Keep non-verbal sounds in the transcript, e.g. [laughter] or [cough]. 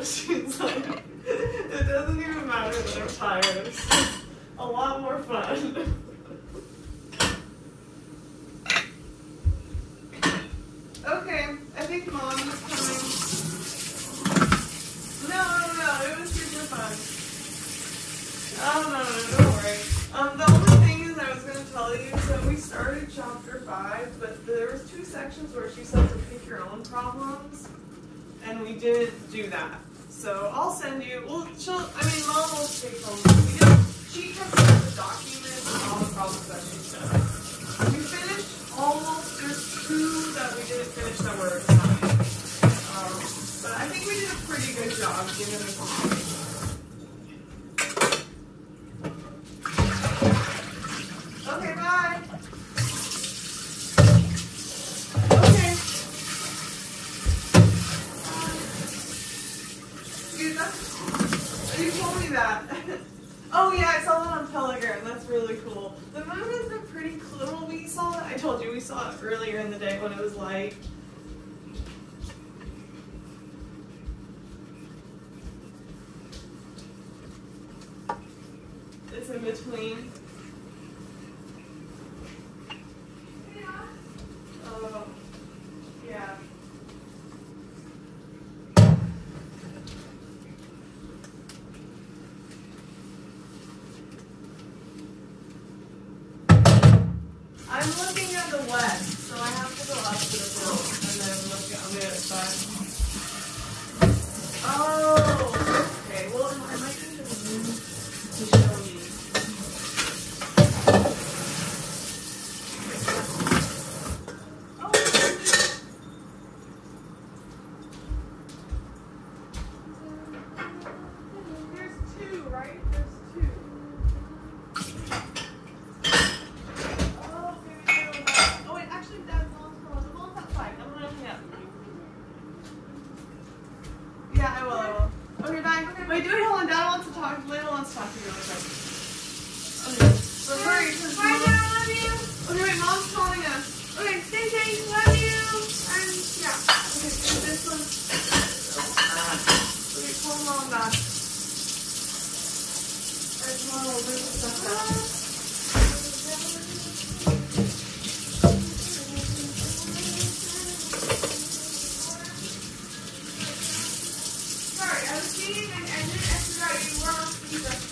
[laughs] She's like, it doesn't even matter that I'm tired. It's a lot more fun. Okay, I think mom is coming. No, no, no, it was super fun. Oh, no, no, don't worry. Um, the only thing is I was going to tell you, so we started chapter 5, but there was two sections where she said to pick your own problems, didn't do that. So I'll send you, well, she'll, I mean, mom will take home, we did, she kept the document and all the problems that she said. We finished almost, there's two that we didn't finish that were assigned. Um, but I think we did a pretty good job given the time. Okay, bye. Okay. Dude, that's, you told me that. [laughs] oh yeah, I saw that on Telegram. That's really cool. The moon has been pretty clear. We saw it. I told you we saw it earlier in the day when it was light. It's in between. Oh, yeah. I'm the west, so I have to go up to the hill and then look on the other side. Oh, okay. Well, I might Wait, do it. Hold on. Dad wants to talk. Layla wants to talk to you really quick. Okay. So hurry, Bye, Mom- Dad. Love you. Okay, wait, mom's calling us. Okay, stay safe. Love you. And yeah. Okay, so this one. Okay, call mom back. Alright, come on, we'll bring the stuff. Steve and Edwin Esmeralda, you